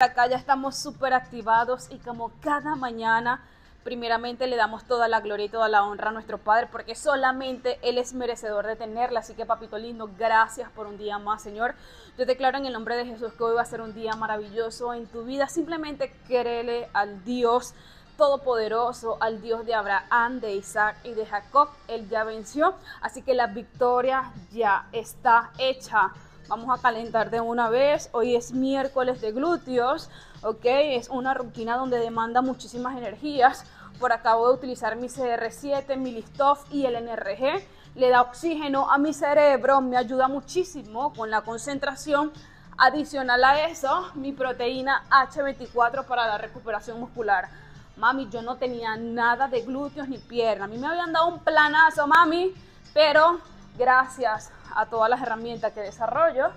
Acá ya estamos súper activados y como cada mañana, primeramente le damos toda la gloria y toda la honra a nuestro Padre porque solamente Él es merecedor de tenerla. Así que papito lindo, gracias por un día más, Señor. Yo declaro en el nombre de Jesús que hoy va a ser un día maravilloso en tu vida. Simplemente créele al Dios todopoderoso, al Dios de Abraham, de Isaac y de Jacob. Él ya venció, así que la victoria ya está hecha. Vamos a calentar de una vez. Hoy es miércoles de glúteos, ¿ok? Es una rutina donde demanda muchísimas energías. Por acabo de utilizar mi CR7, mi Listoff y el NRG. Le da oxígeno a mi cerebro, me ayuda muchísimo con la concentración. Adicional a eso, mi proteína H24 para la recuperación muscular. Mami, yo no tenía nada de glúteos ni piernas. A mí me habían dado un planazo, mami, pero gracias a todas las herramientas que desarrollo,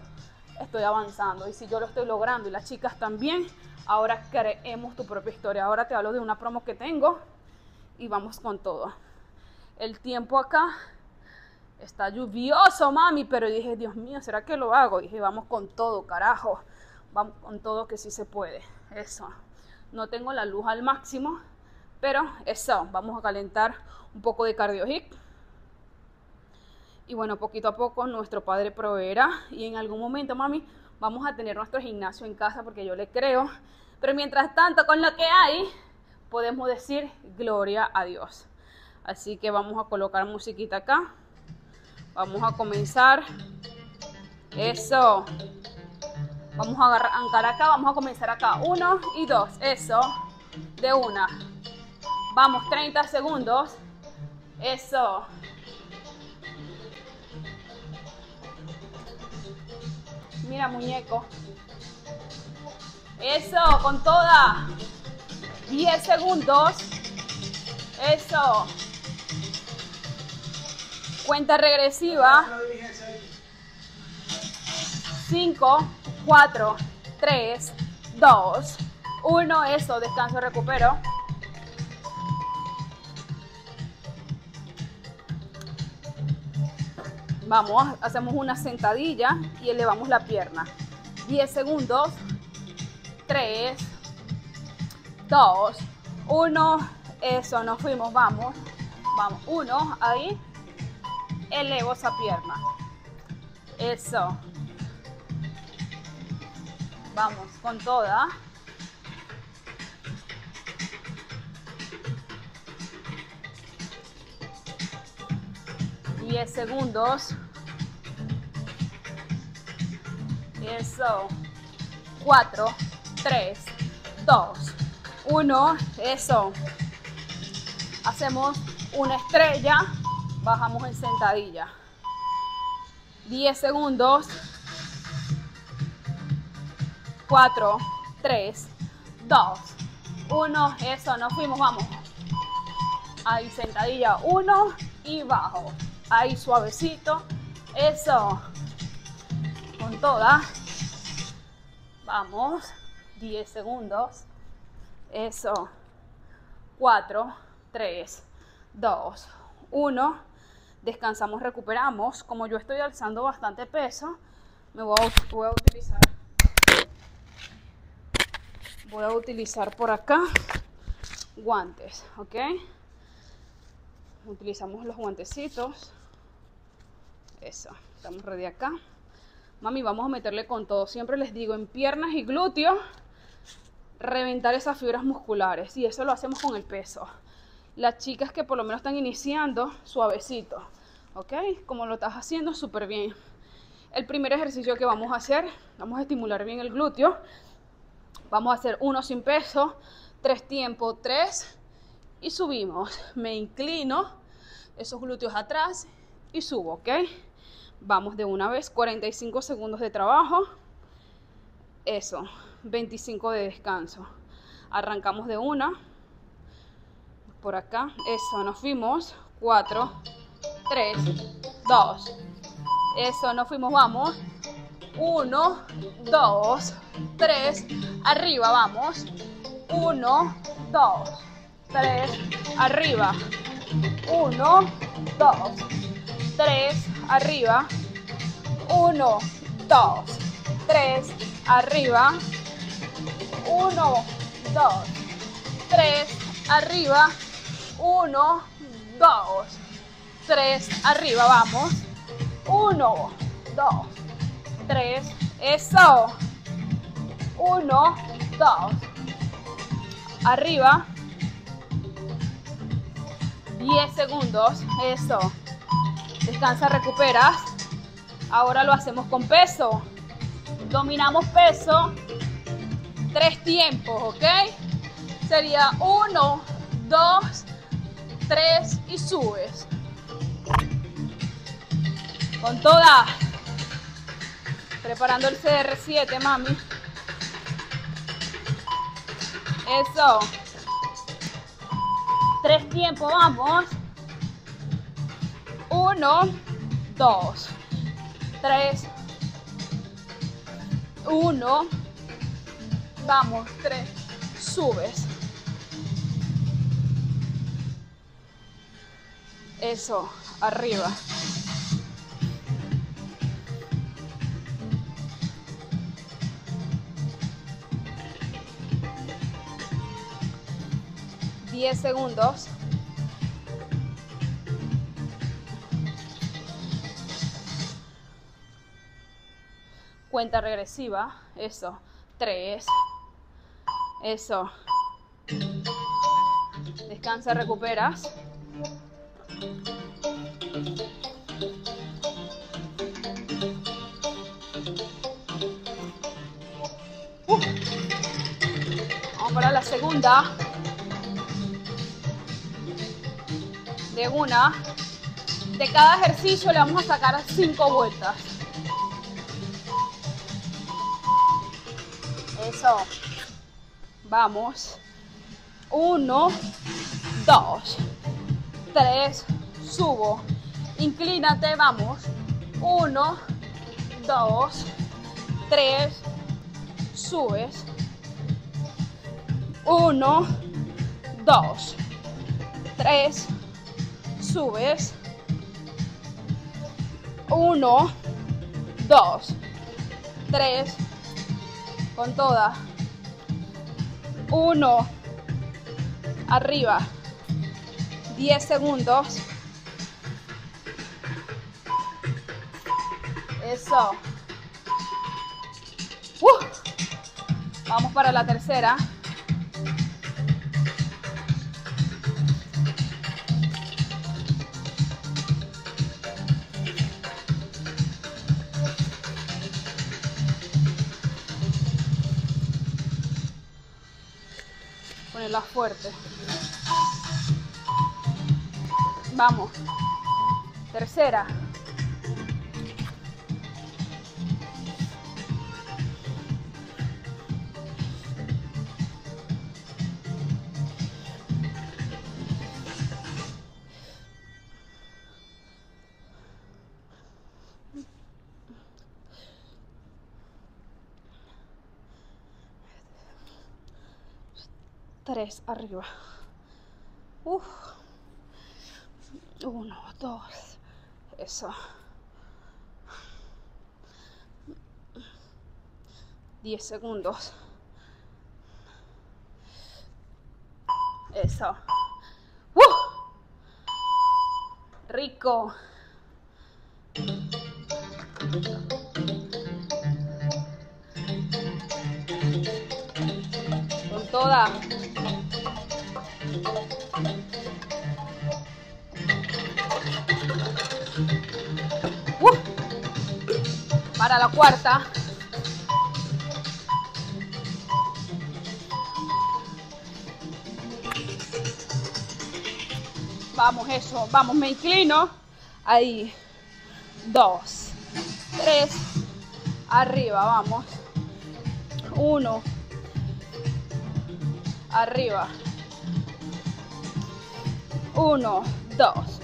estoy avanzando. Y si yo lo estoy logrando y las chicas también, ahora creemos tu propia historia. Ahora te hablo de una promo que tengo y vamos con todo. El tiempo acá está lluvioso, mami, pero dije, Dios mío, ¿será que lo hago? Y dije, vamos con todo, carajo. Vamos con todo que sí se puede. Eso. No tengo la luz al máximo, pero eso. Vamos a calentar un poco de cardio hit y bueno, poquito a poco nuestro Padre proveerá y en algún momento, mami, vamos a tener nuestro gimnasio en casa porque yo le creo. Pero mientras tanto, con lo que hay, podemos decir gloria a Dios. Así que vamos a colocar musiquita acá. Vamos a comenzar. Eso. Vamos a arrancar acá, vamos a comenzar acá. Uno y dos. Eso. De una. Vamos, 30 segundos. Eso. Mira, muñeco. Eso, con toda. 10 segundos. Eso. Cuenta regresiva. 5, 4, 3, 2, 1. Eso, descanso, recupero. Vamos, hacemos una sentadilla y elevamos la pierna. 10 segundos. 3, 2, 1. Eso, nos fuimos, vamos. Vamos, 1, ahí. Elevo esa pierna. Eso. Vamos, con toda. 10 segundos. Eso. 4, 3, 2, 1. Eso. Hacemos una estrella. Bajamos en sentadilla. 10 segundos. 4, 3, 2, 1. Eso, nos fuimos, vamos. Ahí, sentadilla. 1 y bajo. Ahí suavecito. Eso. Con toda. Vamos. 10 segundos. Eso. 4, 3, 2, 1. Descansamos, recuperamos. Como yo estoy alzando bastante peso, me voy a, voy a utilizar. Voy a utilizar por acá guantes, ¿ok? Utilizamos los guantecitos. Eso, estamos ready acá. Mami, vamos a meterle con todo. Siempre les digo, en piernas y glúteos, reventar esas fibras musculares. Y eso lo hacemos con el peso. Las chicas que por lo menos están iniciando, suavecito. ¿Ok? Como lo estás haciendo, súper bien. El primer ejercicio que vamos a hacer, vamos a estimular bien el glúteo. Vamos a hacer uno sin peso, tres tiempos, tres. Y subimos. Me inclino, esos glúteos atrás y subo, ¿ok? Vamos de una vez, 45 segundos de trabajo. Eso, 25 de descanso. Arrancamos de una. Por acá, eso, nos fuimos. 4, 3, 2. Eso, nos fuimos, vamos. 1, 2, 3. Arriba, vamos. 1, 2, 3. Arriba. 1, 2, 3 arriba. 1, 2, 3, arriba. Uno, dos, tres, arriba. Uno, dos, tres, arriba, vamos. Uno, dos, tres, eso. Uno, dos, arriba. Diez segundos, eso. Descansa, recuperas. Ahora lo hacemos con peso. Dominamos peso. Tres tiempos, ¿ok? Sería uno, dos, tres y subes. Con toda. Preparando el CR7, mami. Eso. Tres tiempos, vamos. Uno, dos, tres, uno, vamos, tres, subes. Eso, arriba. Diez segundos. Cuenta regresiva. Eso. Tres. Eso. Descansa, recuperas. Uh. Vamos para la segunda. De una. De cada ejercicio le vamos a sacar cinco vueltas. Vamos. Uno, dos, tres, subo. Inclínate, vamos. Uno, dos, tres, subes. Uno, dos, tres, subes. Uno, dos, tres, con toda. Uno, arriba. Diez segundos. Eso. Uh. Vamos para la tercera. Ponerla fuerte. Vamos. Tercera. Arriba. Uf. Uno, dos. Eso. Diez segundos. Eso. ¡Uh! Rico. Con toda. Para la cuarta. Vamos, eso. Vamos, me inclino. Ahí. Dos. Tres. Arriba, vamos. Uno. Arriba. Uno, dos.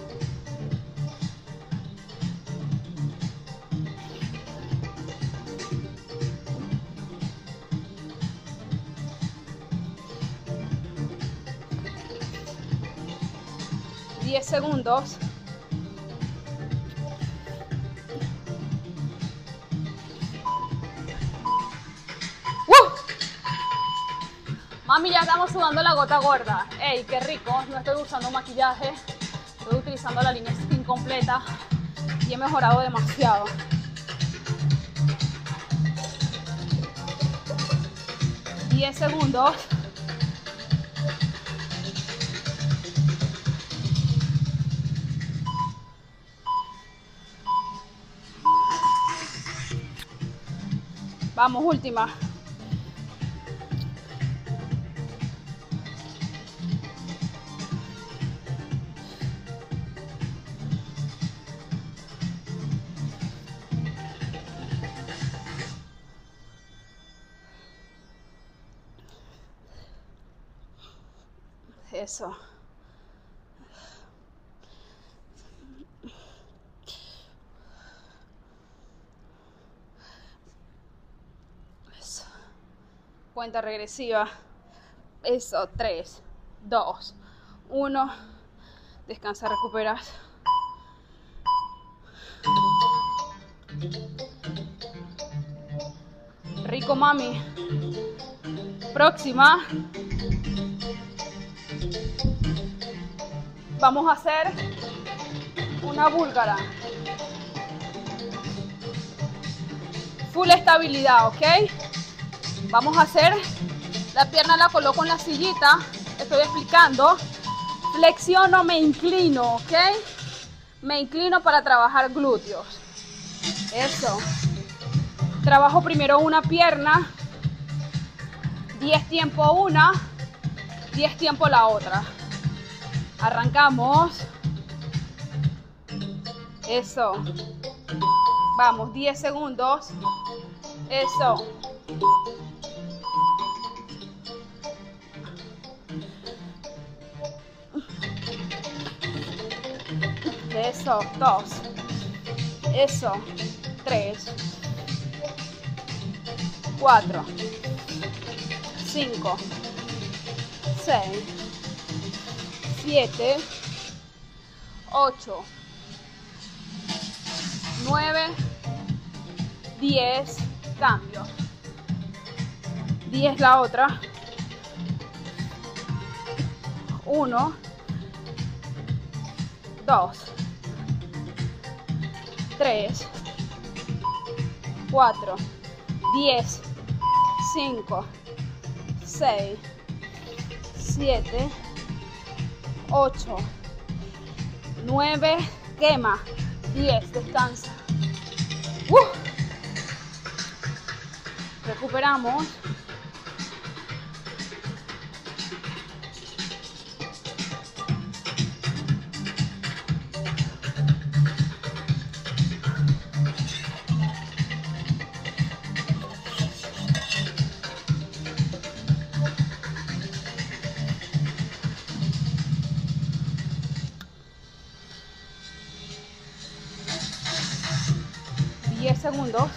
Diez segundos. Mami, ya estamos sudando la gota gorda. ¡Ey, qué rico! No estoy usando maquillaje. Estoy utilizando la línea skin completa y he mejorado demasiado. Diez segundos. Vamos, última. Regresiva. Eso. 3, 2, 1. Descansa, recuperas. Rico, mami. Próxima. Vamos a hacer una búlgara. Full estabilidad, ¿ok? Vamos a hacer, la pierna la coloco en la sillita, estoy explicando. Flexiono, me inclino, ¿ok? Me inclino para trabajar glúteos. Eso. Trabajo primero una pierna, 10 tiempo una, 10 tiempo la otra. Arrancamos. Eso. Vamos, 10 segundos. Eso. Eso, dos. Eso, tres. Cuatro. Cinco. Seis. Siete. Ocho. Nueve. Diez. Cambio. Diez la otra. Uno. Dos. 3, 4, 10, 5, 6, 7, 8, 9, quema, 10, descansa. Uh. Recuperamos. Segundos.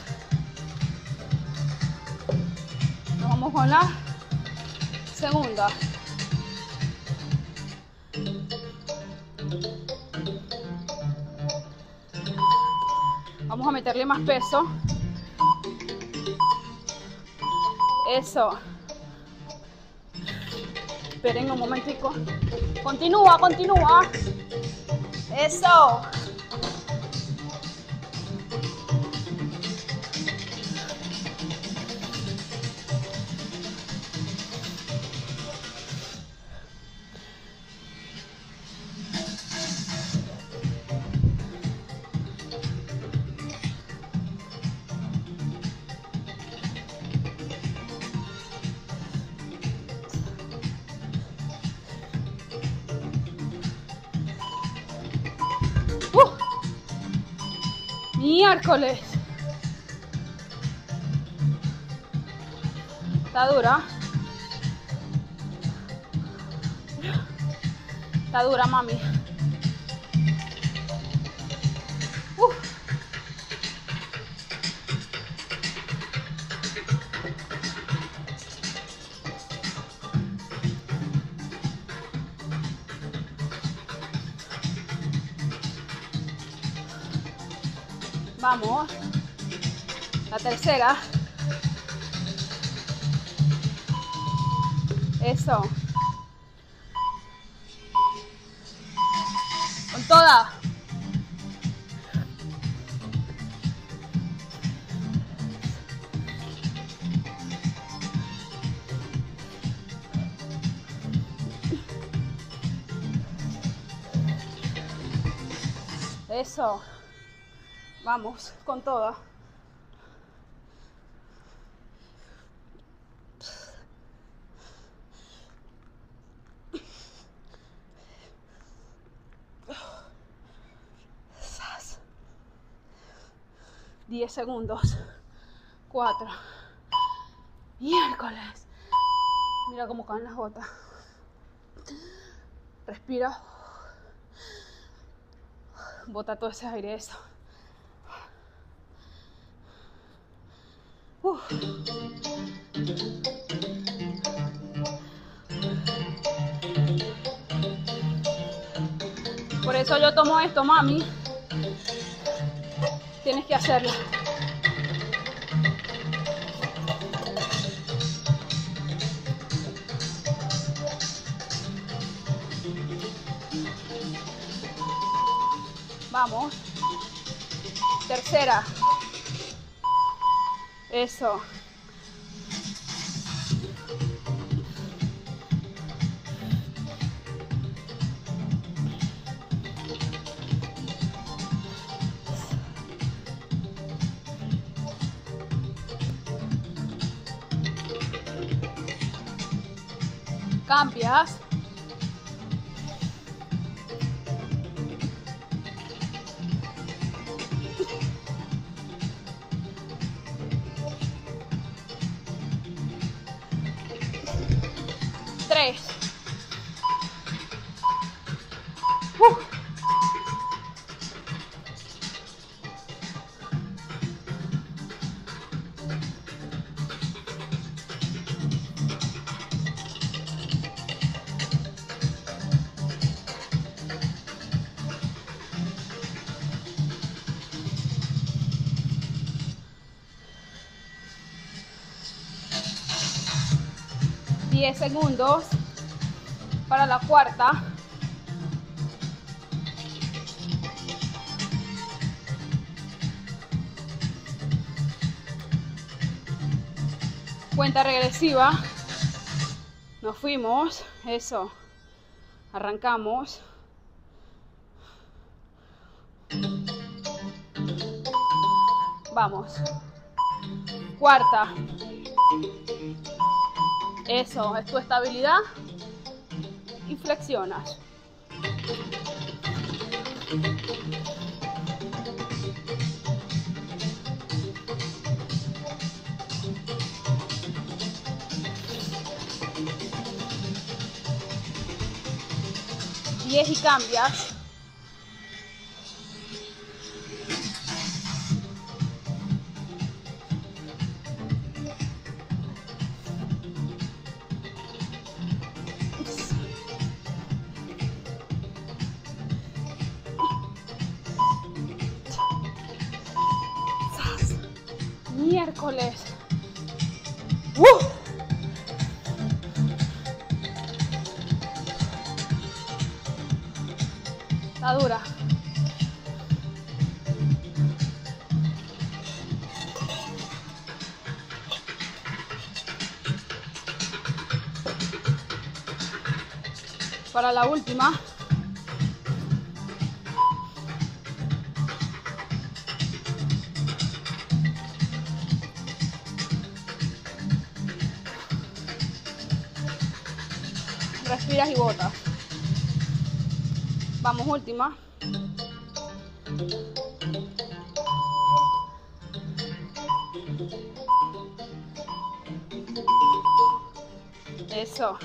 Nos vamos con la segunda. Vamos a meterle más peso. Eso. Esperen un momentico. Continúa, continúa. Eso. Está dura. Está dura, mami. Vamos. La tercera. Eso. Con toda. Eso. Vamos, con toda. Diez segundos. Cuatro. Miércoles. Mira cómo caen las gotas. Respira. Bota todo ese aire, eso. Por eso yo tomo esto, mami. Tienes que hacerlo. Vamos. Tercera. Eso. Cambias. 10 segundos para la cuarta. Cuenta regresiva. Nos fuimos. Eso. Arrancamos. Vamos. Cuarta. Eso, es tu estabilidad y flexionas. Diez y cambias. La última. respiras y botas. Vamos, última. Eso.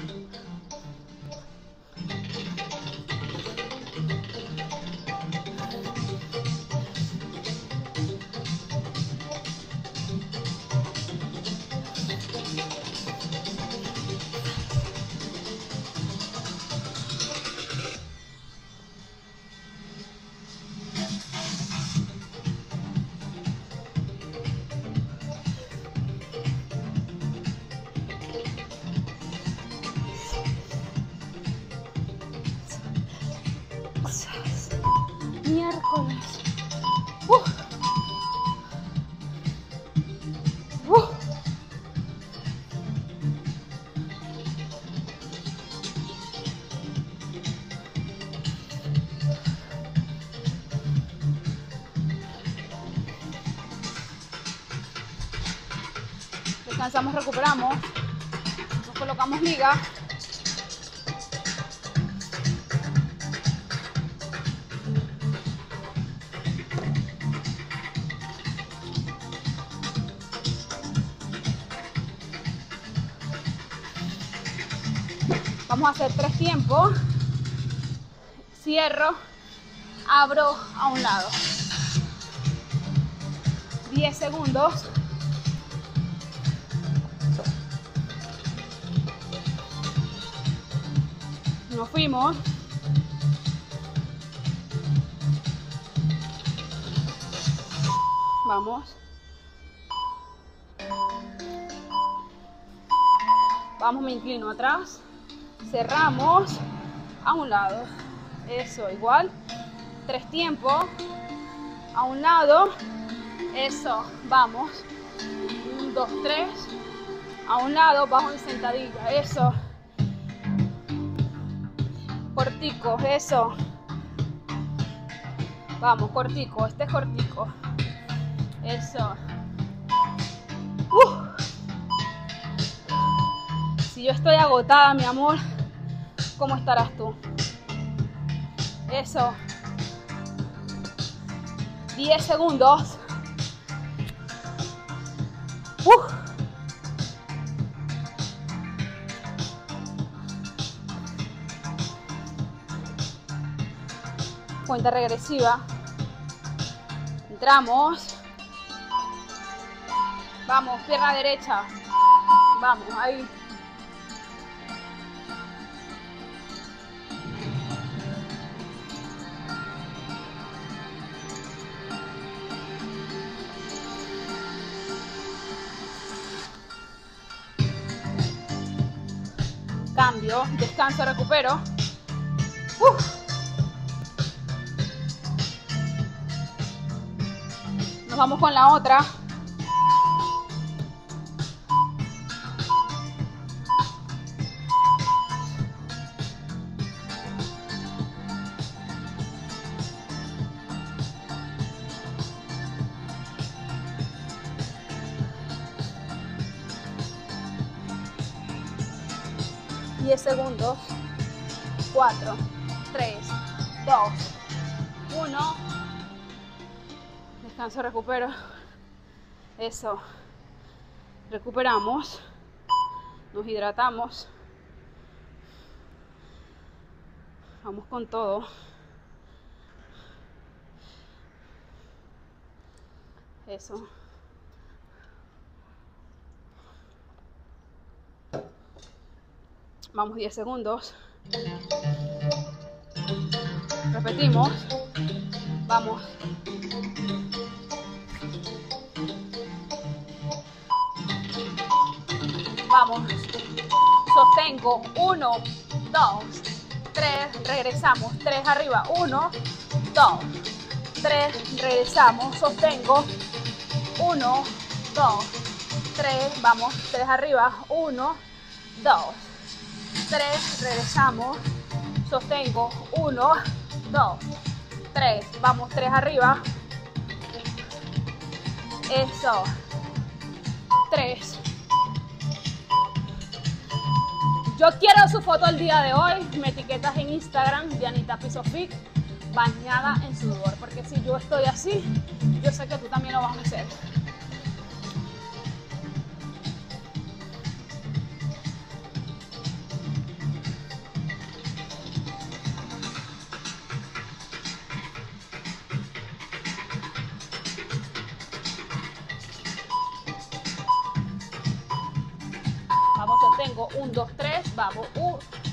Recuperamos. Nos colocamos liga. Vamos a hacer tres tiempos. Cierro, abro a un lado. 10 segundos. Fuimos. Vamos. Vamos, me inclino atrás. Cerramos a un lado. Eso, igual. Tres tiempos. A un lado. Eso, vamos. Un, dos, tres. A un lado, bajo en sentadilla. Eso. Cortico, eso. Vamos, cortico, este es cortico. Eso. Uh. Si yo estoy agotada, mi amor, ¿cómo estarás tú? Eso. 10 segundos. Uh. Regresiva. Entramos. Vamos, pierna derecha. Vamos, ahí. Cambio, descanso, recupero. Nos vamos con la otra. Diez segundos. Cuatro, tres, dos, uno. Descanso, recupero. Eso. Recuperamos. Nos hidratamos. Vamos con todo. Eso. Vamos 10 segundos. Repetimos. Vamos. Vamos. Sostengo. Uno, dos, tres. Regresamos. Tres arriba. Uno, dos, tres. Regresamos. Sostengo. Uno, dos, tres. Vamos. Tres arriba. Uno, dos, tres. Regresamos. Sostengo. Uno, dos, tres. Vamos. Tres arriba. Eso. Tres. Yo quiero su foto el día de hoy. Me etiquetas en Instagram, Dianita Pisofic, bañada en sudor. Porque si yo estoy así, yo sé que tú también lo vas a hacer.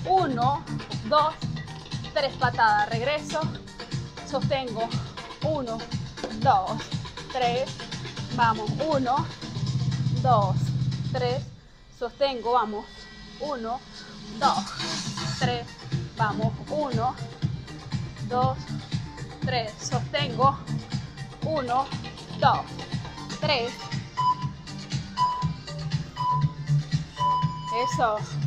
1, 2, 3 patadas. Regreso. Sostengo. 1, 2, 3. Vamos. 1, 2, 3. Sostengo. Vamos. 1, 2, 3. Vamos. 1, 2, 3, sostengo, 1, 2, 3, eso.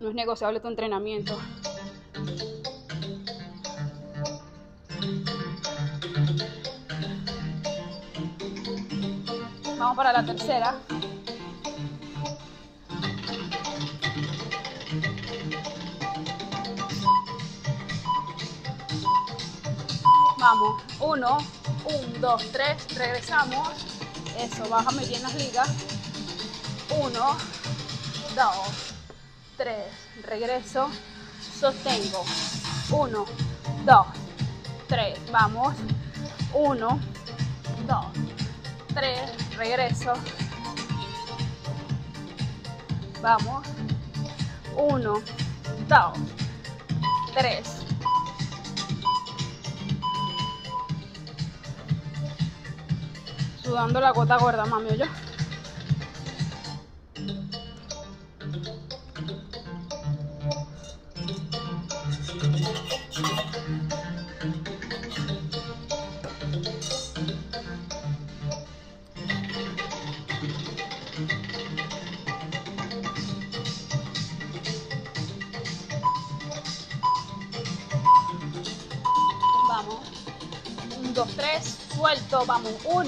No es negociable tu entrenamiento. Vamos para la tercera. Vamos, uno, un, dos, tres, regresamos. Eso, bájame bien las ligas. Uno, dos, tres, regreso, sostengo. Uno, dos, tres, vamos. Uno, dos, tres, regreso. Vamos. Uno, dos, tres, sudando la gota gorda, mami, yo.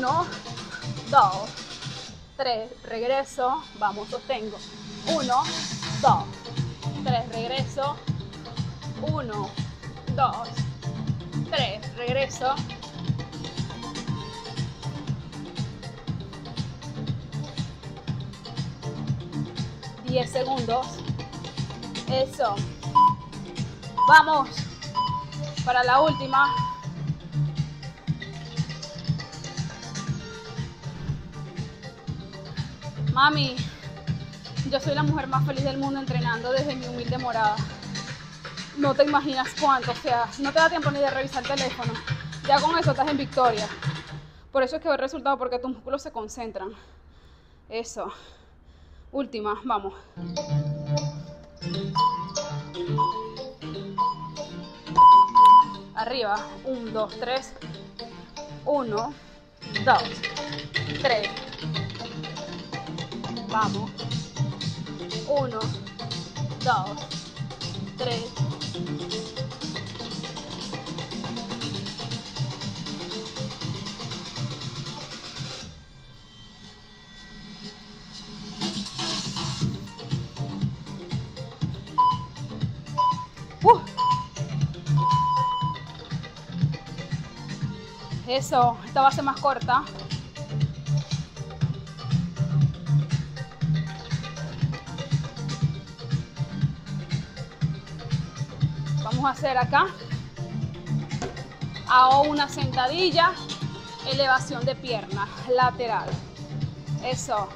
1, 2, 3, regreso, vamos, sostengo. 1, 2, 3, regreso. 1, 2, 3, regreso. Diez segundos. Eso. Vamos. Para la última. Mami, yo soy la mujer más feliz del mundo entrenando desde mi humilde morada. No te imaginas cuánto, o sea, no te da tiempo ni de revisar el teléfono. Ya con eso estás en victoria. Por eso es que veo el resultado, porque tus músculos se concentran. Eso. Última, vamos. Arriba. 1, 2, 3. 1, 2, 3. Vamos. 1, 2, 3. Uh. Eso, esta va a ser más corta. Hacer acá. Hago una sentadilla, elevación de pierna lateral. Eso.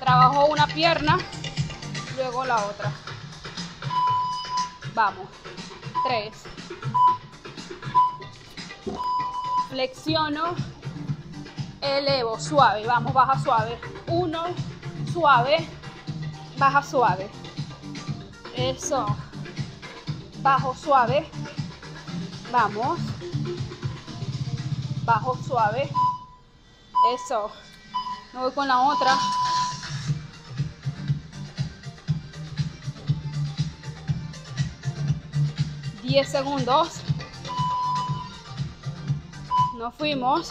Trabajo una pierna, luego la otra. Vamos. Tres. Flexiono. Elevo. Suave. Vamos, baja suave. Uno. Suave. Baja suave. Eso. Bajo suave. Vamos. Bajo suave. Eso. Me voy con la otra. Diez segundos. Nos fuimos.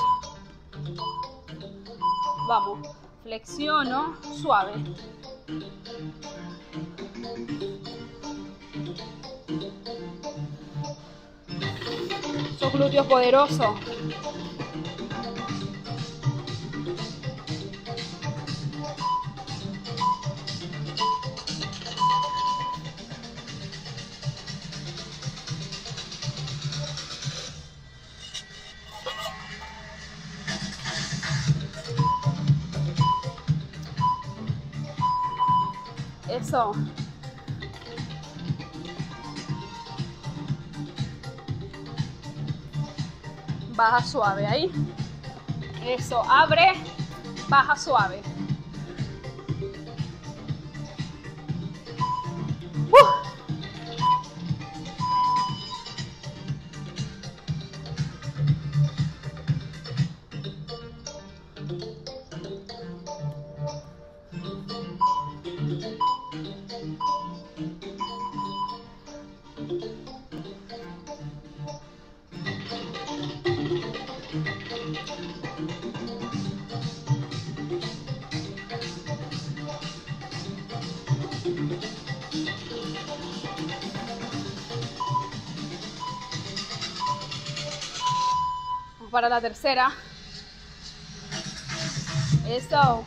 Vamos. Flexiono. Suave. Esos glúteos poderosos. Eso. Suave ahí. Eso, abre, baja suave. Para la tercera. Eso.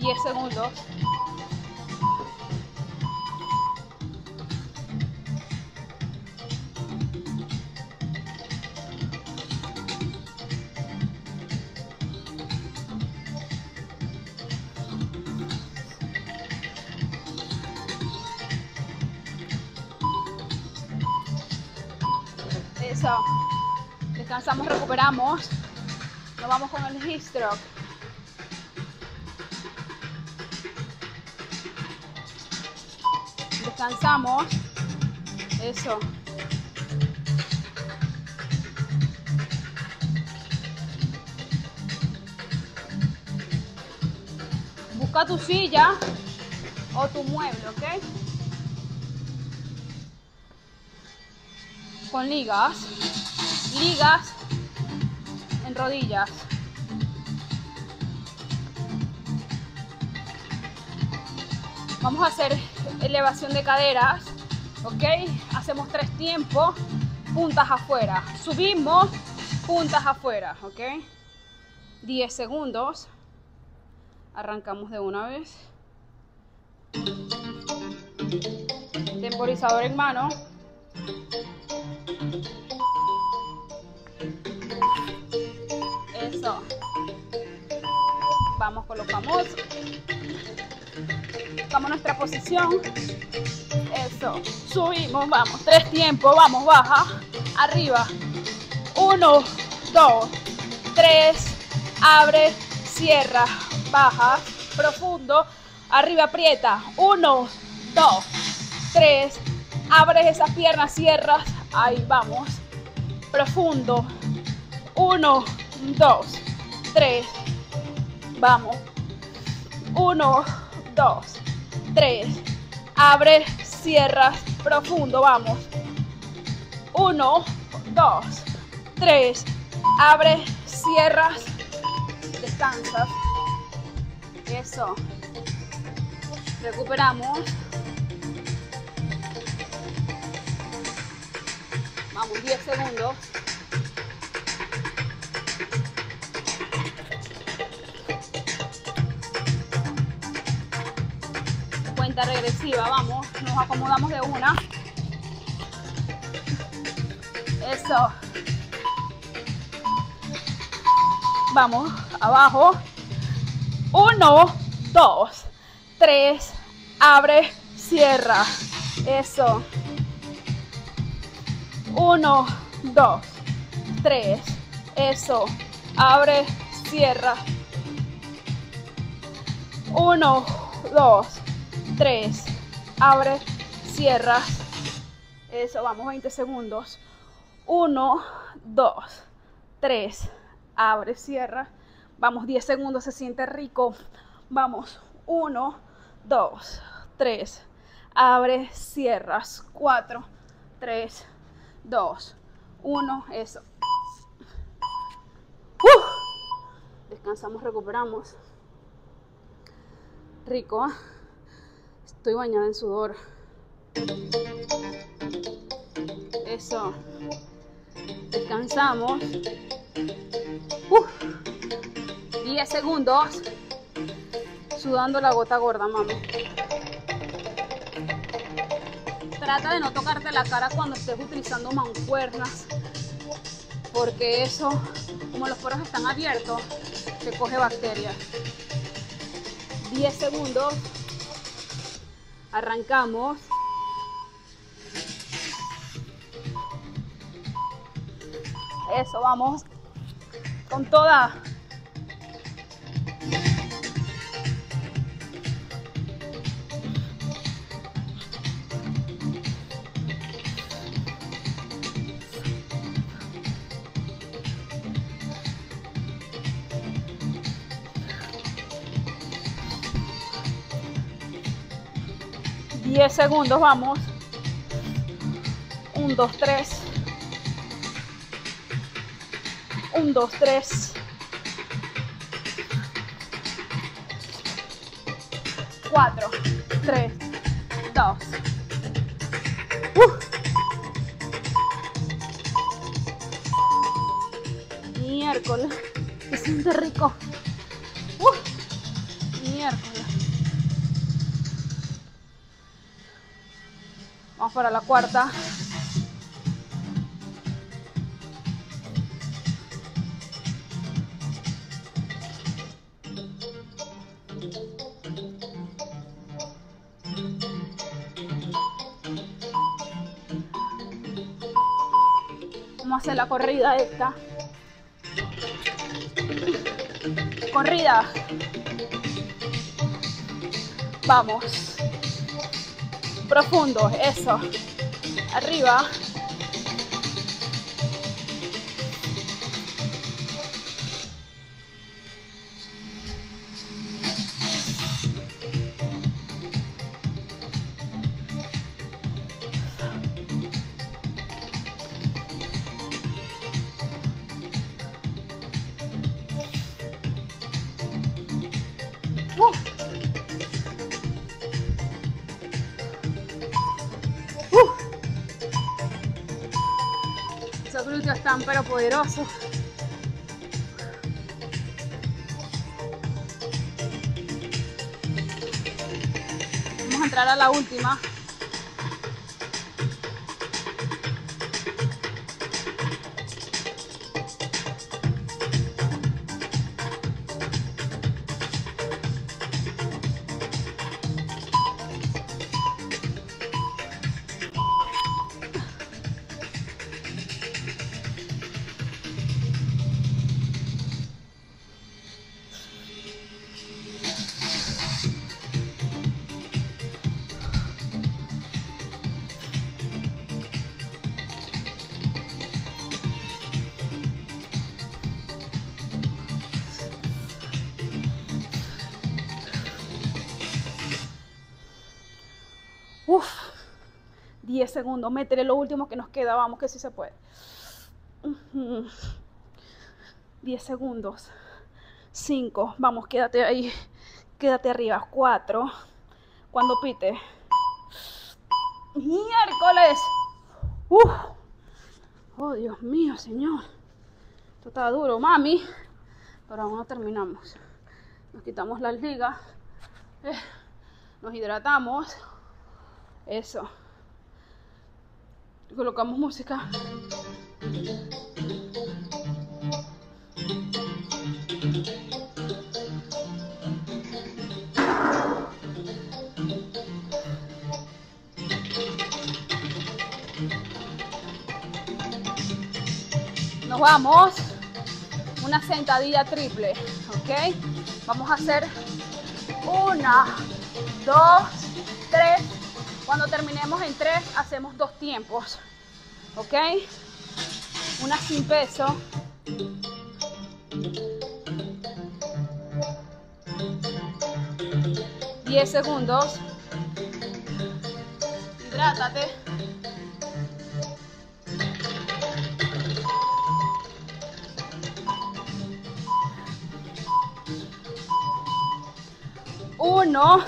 10 segundos. Eso. Descansamos, recuperamos. Nos vamos con el heat. Descansamos. Eso. Busca tu silla o tu mueble, ¿ok? Con ligas. Ligas en rodillas. Vamos a hacer elevación de caderas, ¿ok? Hacemos tres tiempos, puntas afuera. Subimos, puntas afuera, ¿ok? 10 segundos. Arrancamos de una vez. Temporizador en mano. Eso. Vamos con Buscamos nuestra posición. Eso. Subimos, vamos. Tres tiempos. Vamos, baja. Arriba. Uno, dos, tres. Abre, cierra. Baja. Profundo. Arriba, aprieta. Uno, dos, tres. Abres esas piernas, cierras. Ahí vamos. Profundo. Uno, dos, tres. Vamos. Uno, dos, tres. Abre, cierras. Profundo, vamos. Uno, dos, tres. Abre, cierras. Descansas. Eso. Recuperamos. Vamos, 10 segundos. Regresiva, vamos. Nos acomodamos de una. Eso. Vamos, abajo. Uno, dos, tres. Abre, cierra. Eso. Uno, dos, tres. Eso. Abre, cierra. Uno, dos, tres. Abre, cierra. Eso, vamos, 20 segundos. Uno, dos, tres. Abre, cierra. Vamos, 10 segundos, se siente rico. Vamos, 1, 2, 3. Abre, cierras. 4, 3, 2, 1. Eso. Descansamos, recuperamos. Rico. ¿ah? Estoy bañada en sudor. Eso. Descansamos. 10 segundos. Sudando la gota gorda, mami. Trata de no tocarte la cara cuando estés utilizando mancuernas. Porque eso, como los poros están abiertos, te coge bacterias. 10 segundos. Arrancamos. Eso, vamos. Con toda. Segundos, vamos. Un, dos, tres. 1, 2, 3. Vamos para la cuarta. hacer la corrida esta. Corrida. Vamos. Profundo, eso. Arriba. Pero poderosos. Vamos a entrar a la última. 10 segundos. Métele lo último que nos queda. Vamos, que sí se puede. 10 segundos. 5. Vamos, quédate ahí. Quédate arriba. 4. Cuando pite. Miércoles. Uf. Oh, Dios mío, señor. Esto está duro, mami. Pero aún no terminamos. Nos quitamos las ligas. Eh, nos hidratamos. Eso. Colocamos música. Nos vamos. Una sentadilla triple, ¿ok? Vamos a hacer una, dos, cuando terminemos en tres, hacemos dos tiempos. ¿Ok? Una sin peso. Diez segundos. Hidrátate. Uno,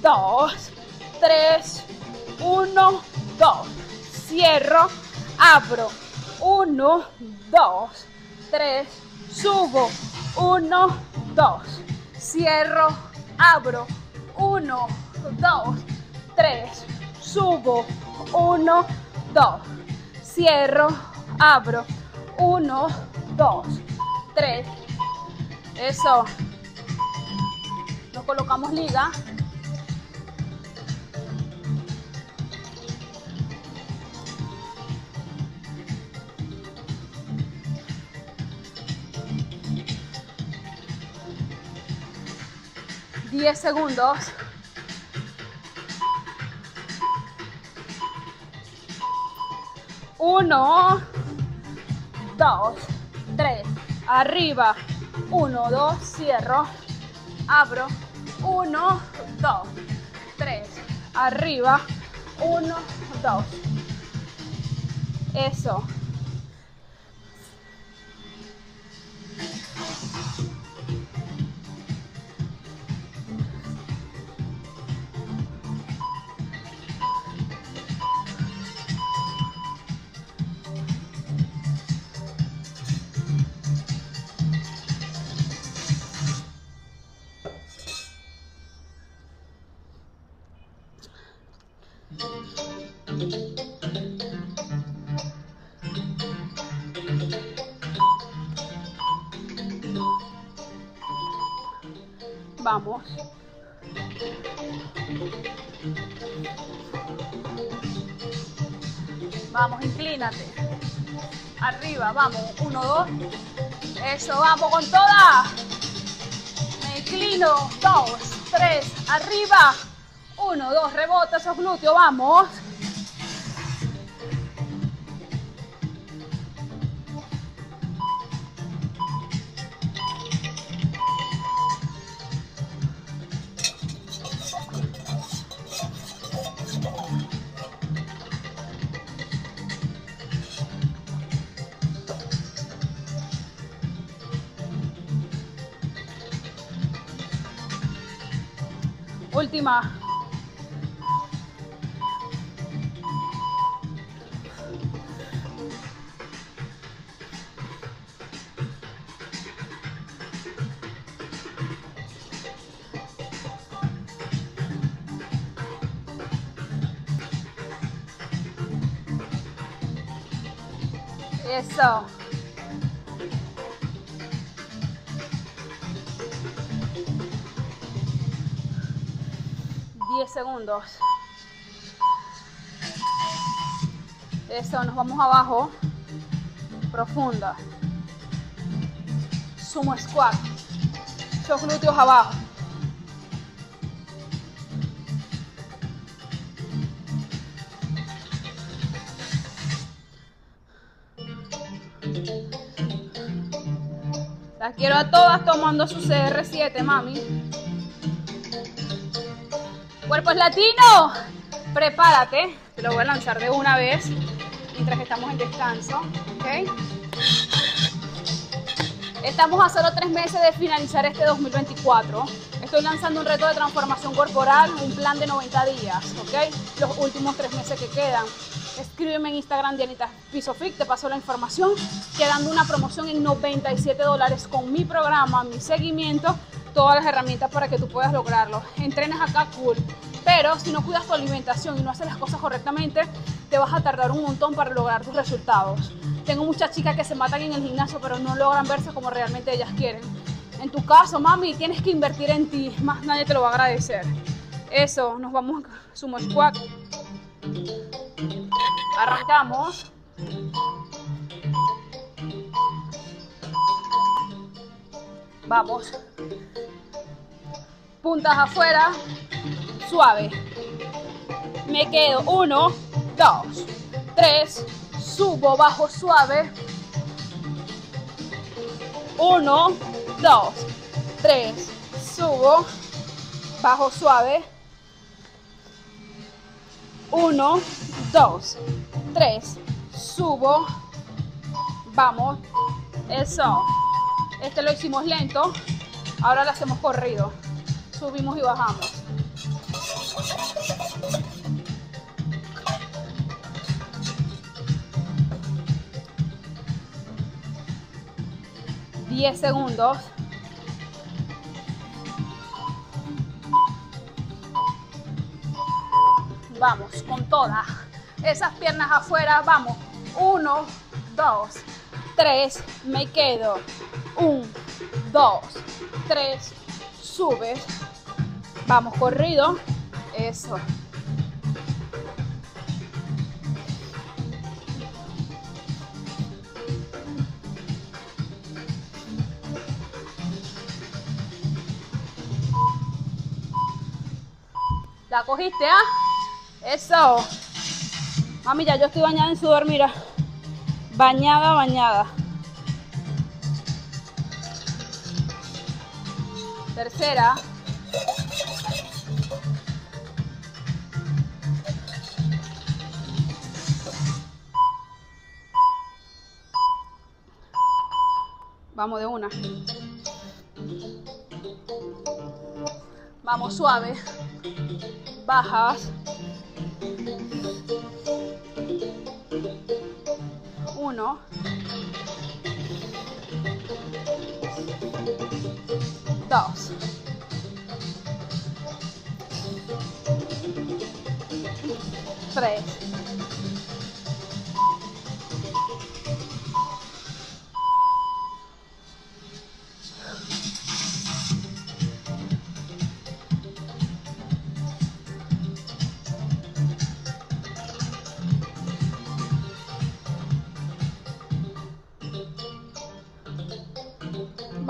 dos, tres, uno, dos. Cierro, abro. Uno, dos, tres, subo. Uno, dos. Cierro, abro. Uno, dos, tres, subo. Uno, dos. Cierro, abro. Uno, dos, tres. Eso. Nos colocamos liga. Diez segundos. Uno, dos, tres, arriba, uno, dos, cierro, abro, uno, dos, tres, arriba, uno, dos. Eso. Vamos. Uno, dos. Eso, vamos con toda. Me inclino. Dos, tres. Arriba. Uno, dos. Rebota esos glúteos. Vamos. Última. 10 segundos. Eso, nos vamos abajo. Profunda. Sumo squat. Los glúteos abajo. Las quiero a todas tomando su CR7, mami. Cuerpos latinos, prepárate. Te lo voy a lanzar de una vez mientras estamos en descanso. ¿ok? Estamos a solo tres meses de finalizar este 2024. Estoy lanzando un reto de transformación corporal, un plan de 90 días, ¿ok? Los últimos tres meses que quedan. Escríbeme en Instagram Dianita Pisofic, te paso la información, quedando una promoción en 97 dólares con mi programa, mi seguimiento, todas las herramientas para que tú puedas lograrlo. Entrenas acá cool, pero si no cuidas tu alimentación y no haces las cosas correctamente, te vas a tardar un montón para lograr tus resultados. Tengo muchas chicas que se matan en el gimnasio, pero no logran verse como realmente ellas quieren. En tu caso, mami, tienes que invertir en ti, más nadie te lo va a agradecer. Eso, nos vamos sumo squat. Arrancamos. Vamos. Puntas afuera. Suave. Me quedo. Uno, dos, tres. Subo, bajo, suave. Uno, dos, tres. Subo. bajo suave. Uno, dos, tres, subo, vamos, eso. Este lo hicimos lento, ahora lo hacemos corrido. Subimos y bajamos. 10 segundos. Vamos, con todas. Esas piernas afuera, vamos. 1, 2, 3, me quedo. 1, 2, 3, sube. Vamos, corrido. Eso. ¿La cogiste, ah? Eso. Mami, ya yo estoy bañada en sudor, mira. Bañada, bañada. Tercera. Vamos de una. Vamos suave bajas.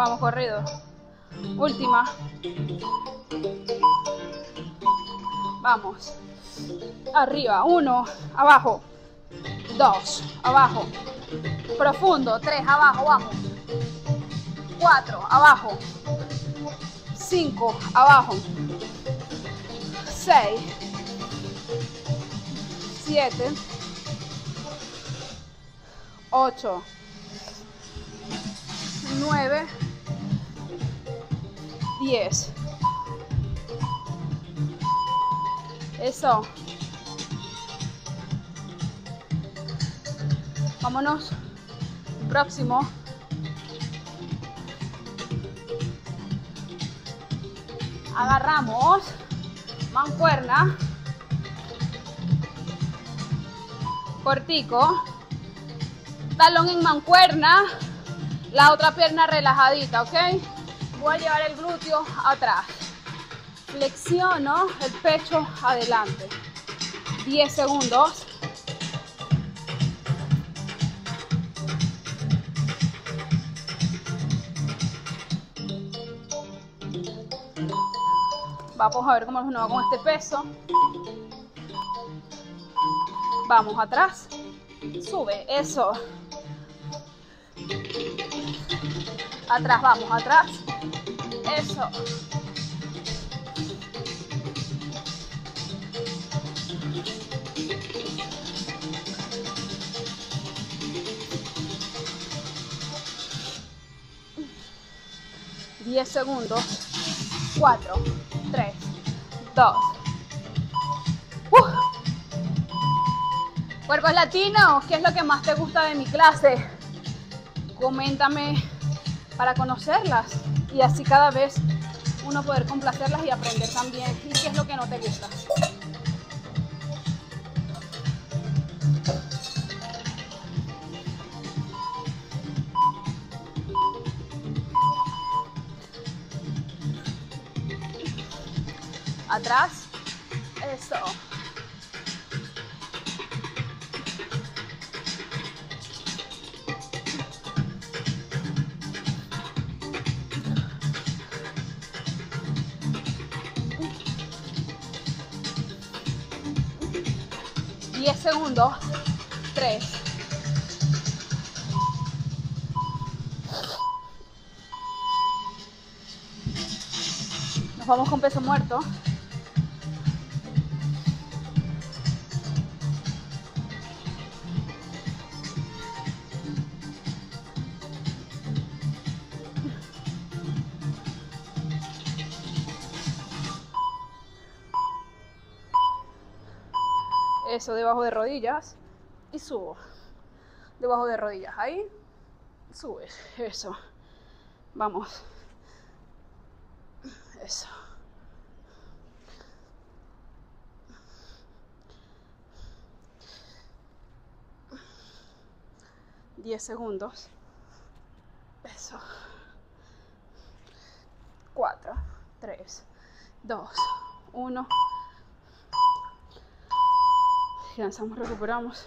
Vamos, corrido. Última. Vamos. Arriba. Uno. Abajo. Dos. Abajo. Profundo. Tres. Abajo. Vamos. Cuatro. Abajo. Cinco. Abajo. Seis. Siete. Ocho. Nueve. 10. Eso. Vámonos. Próximo. Agarramos. Mancuerna. Cortico. Talón en mancuerna. La otra pierna relajadita, ¿ok? Voy a llevar el glúteo atrás. Flexiono el pecho adelante. 10 segundos. Vamos a ver cómo nos va con este peso. Vamos atrás. Sube, eso. Atrás, vamos, atrás. Eso. Diez segundos. Cuatro, tres, dos. Cuerpos latinos, ¿qué es lo que más te gusta de mi clase? Coméntame para conocerlas y así cada vez uno poder complacerlas y aprender también y qué es lo que no te gusta. Atrás. Eso. 10 segundos. 3. Nos vamos con peso muerto. Eso debajo de rodillas y subo. Debajo de rodillas, ahí subes. Eso. Vamos. Eso. Diez segundos. Eso. Cuatro, tres, dos, uno. Lanzamos, recuperamos.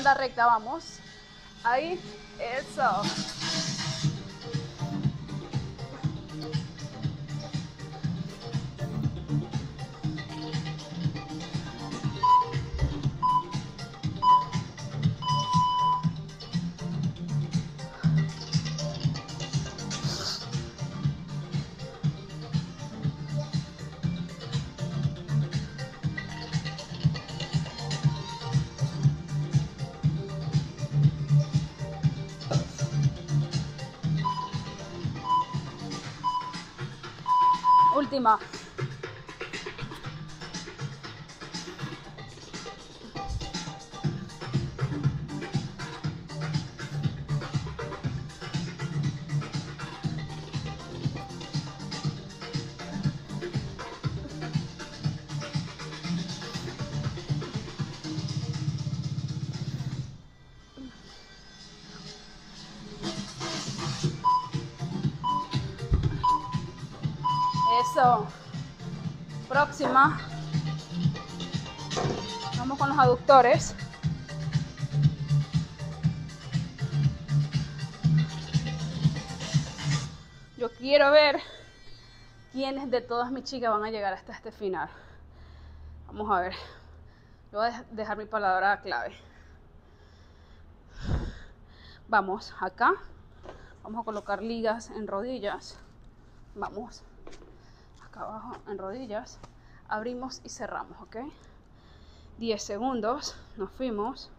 Banda recta, vamos. Ahí, eso. Última. Eso. Yo quiero ver quiénes de todas mis chicas van a llegar hasta este final. Vamos a ver. Yo voy a dejar mi palabra clave. Vamos acá. Vamos a colocar ligas en rodillas. Vamos acá abajo en rodillas, abrimos y cerramos, ¿ok? 10 segundos, nos fuimos.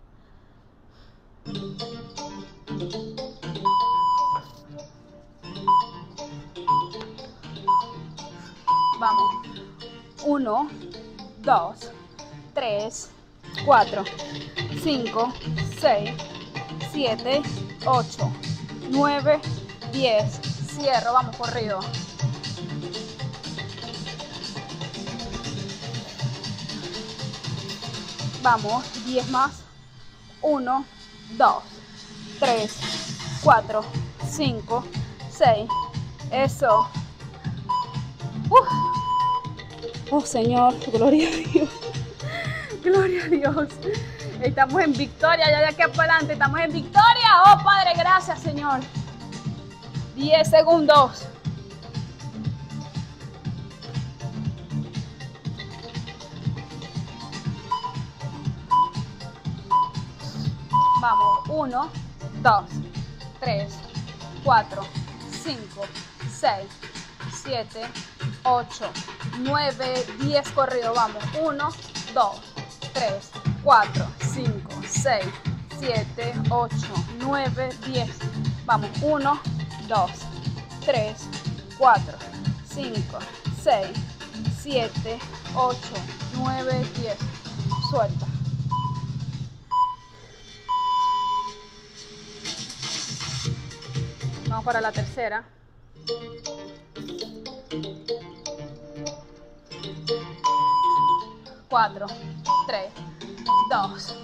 Vamos. 1, 2, 3, 4, 5, 6, 7, 8, 9, 10. Cierro, vamos corrido. Vamos, 10 más. 1, 2, 3, 4, 5, 6. Eso. Uh. Oh Señor, gloria a Dios. Gloria a Dios. Estamos en victoria, ya de aquí para adelante. Estamos en victoria. Oh Padre, gracias Señor. 10 segundos. 1, 2, 3, 4, 5, 6, 7, 8, 9, 10 corrido. Vamos, 1, 2, 3, 4, 5, 6, 7, 8, 9, 10. Vamos, 1, 2, 3, 4, 5, 6, 7, 8, 9, 10. Suelta. Vamos para la tercera. Cuatro, tres, dos.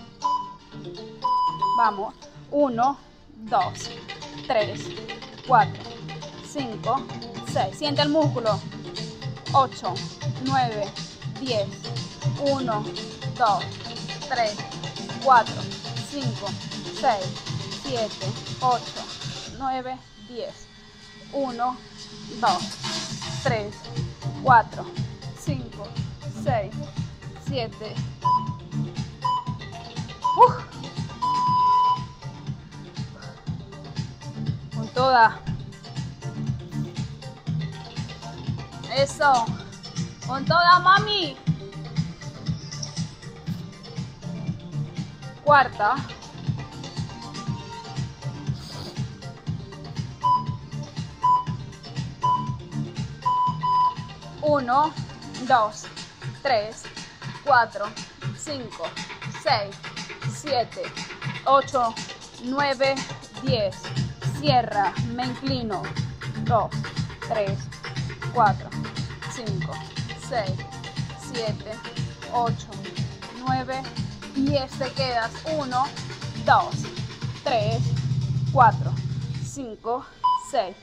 Vamos. Uno, dos, tres, cuatro, cinco, seis. Siente el músculo. Ocho, nueve, diez. Uno, dos, tres, cuatro, cinco, seis, siete, ocho, nueve, 10. 1, 2, 3, 4, 5, 6, 7. Con toda. Eso. Con toda, mami. Cuarta. Uno, dos, tres, cuatro, cinco, seis, siete, ocho, nueve, diez. Cierra, me inclino. Dos, tres, cuatro, cinco, seis, siete, ocho, nueve, diez. Te quedas. Uno, dos, tres, cuatro, cinco, seis.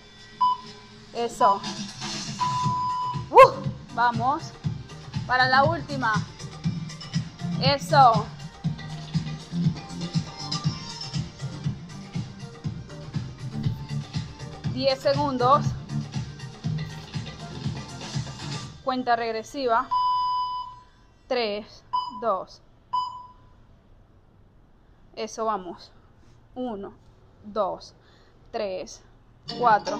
Eso. Vamos. Para la última. Eso. Diez segundos. Cuenta regresiva. Tres, dos. Eso vamos. Uno, dos, tres, cuatro,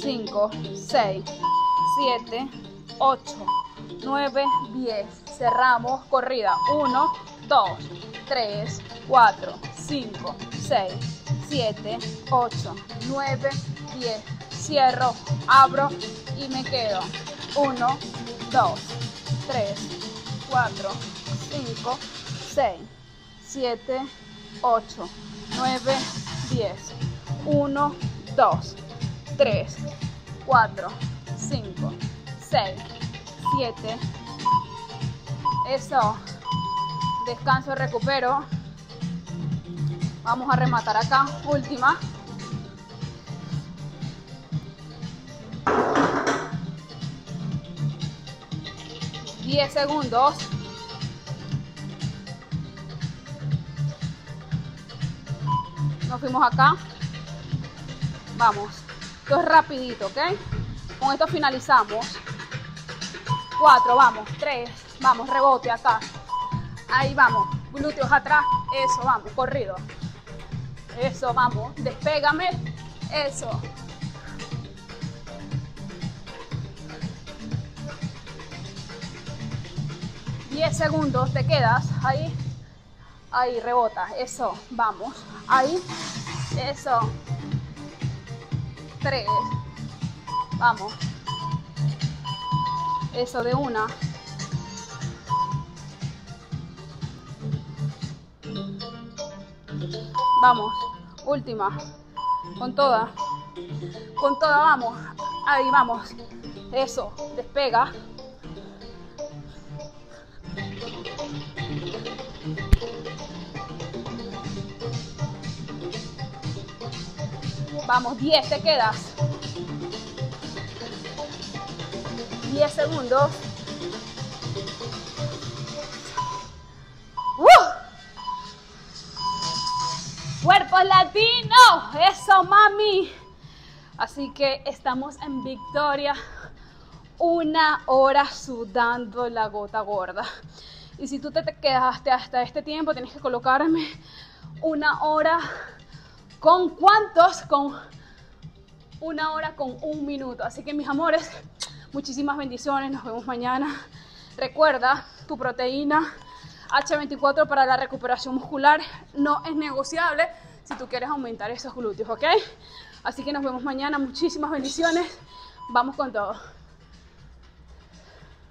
cinco, seis. 7, 8, 9, 10. Cerramos corrida. 1, 2, 3, 4, 5, 6, 7, 8, 9, 10. Cierro, abro y me quedo. 1, 2, 3, 4, 5, 6, 7, 8, 9, 10. 1, 2, 3, 4, 5, 6, 7. Eso. Descanso, recupero. Vamos a rematar acá. Última. Diez segundos. Nos fuimos acá. Vamos. Esto es rapidito, ¿ok? Con esto finalizamos. Cuatro, vamos. Tres, vamos, rebote acá. Ahí vamos. Glúteos atrás. Eso, vamos, corrido. Eso, vamos. Despégame. Eso. Diez segundos te quedas ahí. Ahí, rebota. Eso, vamos. Ahí. Eso. Tres. Vamos. Eso de una. Vamos. Última. Con toda. Con toda, vamos. Ahí vamos. Eso. Despega. Vamos, 10 te quedas. 10 segundos. ¡Uh! Cuerpos latinos, eso mami. Así que estamos en victoria. Una hora sudando la gota gorda. Y si tú te quedaste hasta este tiempo, tienes que colocarme una hora con cuántos, con una hora con un minuto. Así que mis amores, muchísimas bendiciones, nos vemos mañana. Recuerda, tu proteína H24 para la recuperación muscular no es negociable si tú quieres aumentar esos glúteos, ¿ok? Así que nos vemos mañana, muchísimas bendiciones, vamos con todo.